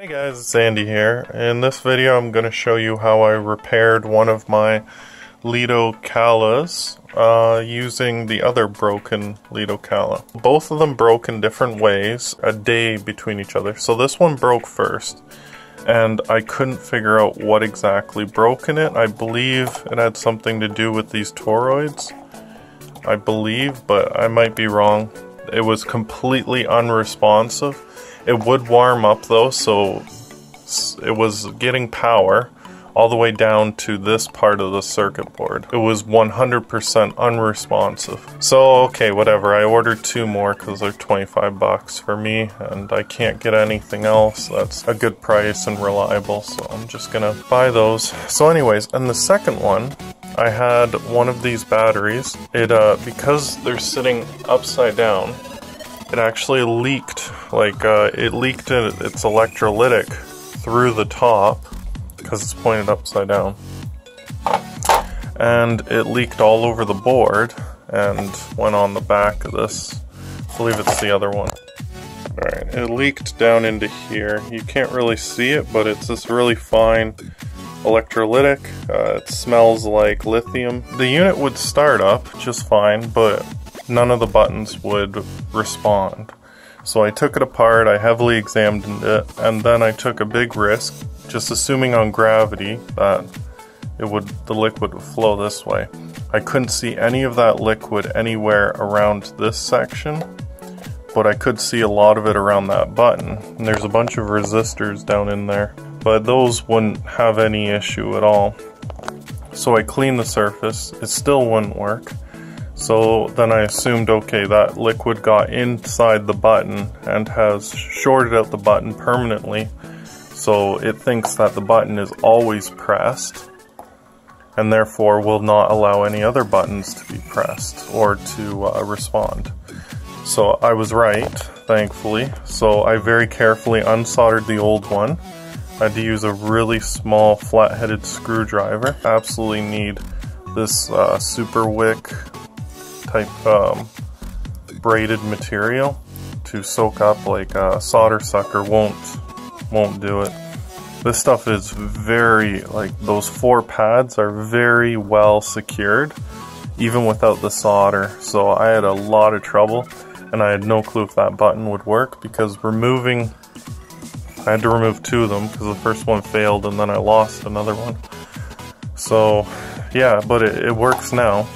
Hey guys, it's Andy here. In this video I'm going to show you how I repaired one of my LiitoKalas uh, using the other broken LiitoKala. Both of them broke in different ways, a day between each other. So this one broke first, and I couldn't figure out what exactly broke in it. I believe it had something to do with these toroids. I believe, but I might be wrong. It was completely unresponsive it would warm up though, so it was getting power all the way down to this part of the circuit board. It was 100% unresponsive. So, okay, whatever. I ordered two more because they're 25 bucks for me and I can't get anything else that's a good price and reliable. So I'm just gonna buy those. So anyways, and the second one, I had one of these batteries. It, uh, because they're sitting upside down, it actually leaked, like, uh, it leaked its electrolytic through the top, because it's pointed upside down. And it leaked all over the board, and went on the back of this. I believe it's the other one. Alright, it leaked down into here. You can't really see it, but it's this really fine electrolytic. Uh, it smells like lithium. The unit would start up just fine, but none of the buttons would respond. So I took it apart, I heavily examined it, and then I took a big risk, just assuming on gravity that it would the liquid would flow this way. I couldn't see any of that liquid anywhere around this section, but I could see a lot of it around that button. And there's a bunch of resistors down in there, but those wouldn't have any issue at all. So I cleaned the surface, it still wouldn't work. So then I assumed, okay, that liquid got inside the button and has shorted out the button permanently. So it thinks that the button is always pressed and therefore will not allow any other buttons to be pressed or to uh, respond. So I was right, thankfully. So I very carefully unsoldered the old one. I had to use a really small flat-headed screwdriver. Absolutely need this uh, Super Wick type um, braided material to soak up like a solder sucker won't won't do it. This stuff is very like those four pads are very well secured even without the solder. So I had a lot of trouble and I had no clue if that button would work because removing I had to remove two of them because the first one failed and then I lost another one. So yeah, but it, it works now.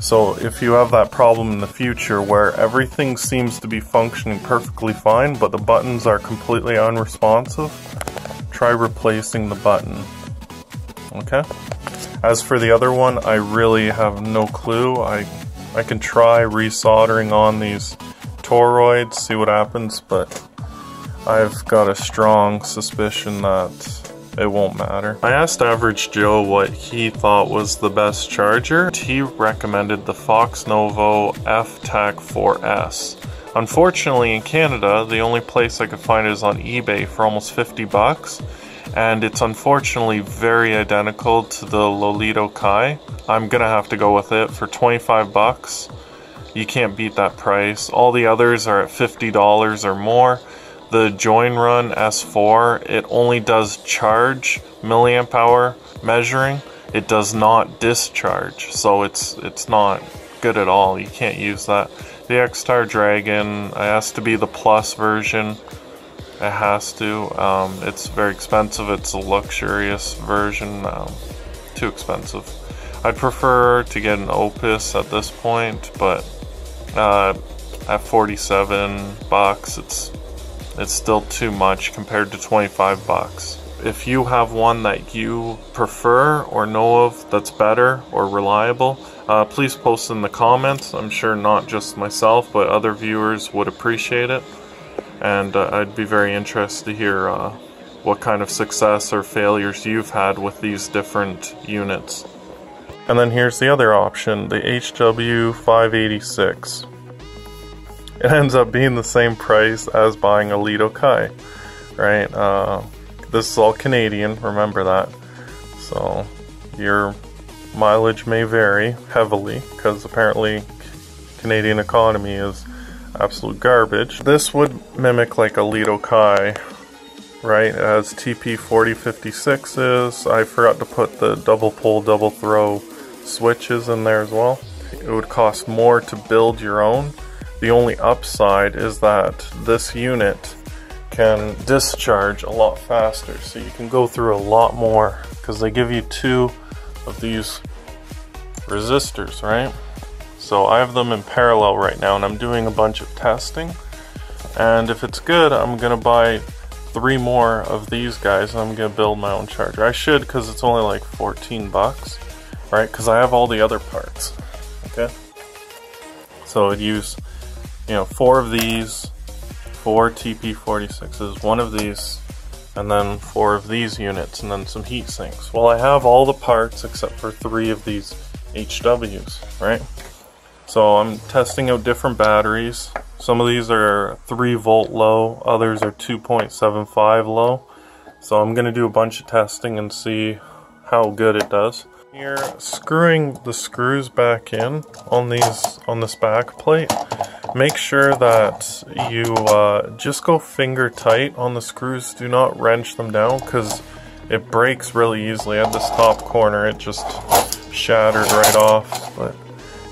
So if you have that problem in the future where everything seems to be functioning perfectly fine, but the buttons are completely unresponsive, try replacing the button. Okay? As for the other one, I really have no clue. I, I can try resoldering on these toroids, see what happens, but I've got a strong suspicion that it won't matter. I asked Average Joe what he thought was the best charger. He recommended the Fox Novo F-TAC 4S. Unfortunately, in Canada, the only place I could find it is on eBay for almost 50 bucks, and it's unfortunately very identical to the Lolito Kai. I'm gonna have to go with it for 25 bucks. You can't beat that price. All the others are at $50 or more the join run S4, it only does charge milliamp hour measuring. It does not discharge, so it's it's not good at all. You can't use that. The XTAR Dragon, I asked to be the plus version. It has to. Um, it's very expensive. It's a luxurious version. Um, too expensive. I'd prefer to get an Opus at this point, but uh, at 47 bucks, it's it's still too much compared to 25 bucks. If you have one that you prefer or know of that's better or reliable, uh, please post in the comments. I'm sure not just myself, but other viewers would appreciate it. And uh, I'd be very interested to hear uh, what kind of success or failures you've had with these different units. And then here's the other option, the HW586 it ends up being the same price as buying a Lido Kai, right? Uh, this is all Canadian, remember that. So your mileage may vary heavily because apparently Canadian economy is absolute garbage. This would mimic like a Lido Kai right, as TP4056 is. I forgot to put the double pull, double throw switches in there as well. It would cost more to build your own. The only upside is that this unit can discharge a lot faster, so you can go through a lot more because they give you two of these resistors, right? So I have them in parallel right now and I'm doing a bunch of testing. And if it's good, I'm gonna buy three more of these guys and I'm gonna build my own charger. I should because it's only like 14 bucks, right? Because I have all the other parts, okay? So I'd use, you know, four of these, four TP46s, one of these, and then four of these units, and then some heat sinks. Well, I have all the parts except for three of these HWs, right? So I'm testing out different batteries. Some of these are 3 volt low, others are 2.75 low. So I'm going to do a bunch of testing and see how good it does. You're screwing the screws back in on these on this back plate. Make sure that you uh, just go finger tight on the screws. Do not wrench them down because it breaks really easily. At this top corner, it just shattered right off. But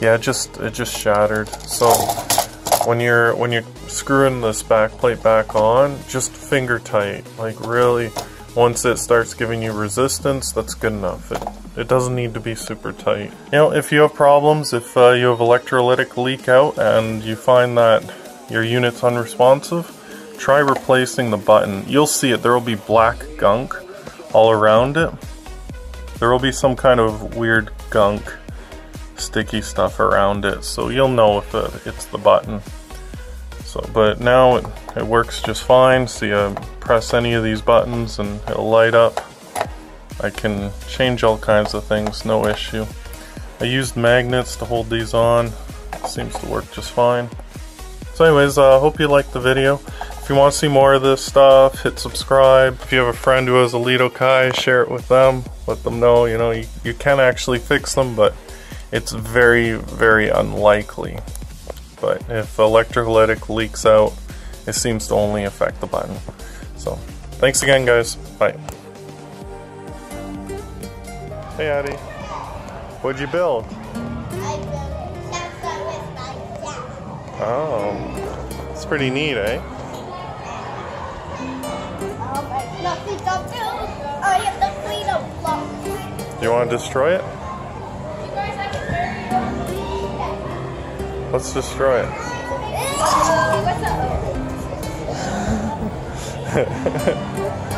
yeah, it just it just shattered. So when you're when you're screwing this back plate back on, just finger tight. Like really, once it starts giving you resistance, that's good enough. It it doesn't need to be super tight. You know, if you have problems, if uh, you have electrolytic leak out and you find that your unit's unresponsive, try replacing the button. You'll see it. There will be black gunk all around it. There will be some kind of weird gunk sticky stuff around it so you'll know if it, it's the button so but now it, it works just fine See you press any of these buttons and it'll light up I can change all kinds of things no issue I used magnets to hold these on it seems to work just fine so anyways I uh, hope you liked the video if you want to see more of this stuff, hit subscribe. If you have a friend who has a Lido Kai, share it with them. Let them know, you know, you, you can actually fix them, but it's very, very unlikely. But if electrolytic leaks out, it seems to only affect the button. So, thanks again, guys. Bye. Hey, Addie. What'd you build? Oh, it's pretty neat, eh? You want to destroy it? Let's destroy it. destroy it. Yeah.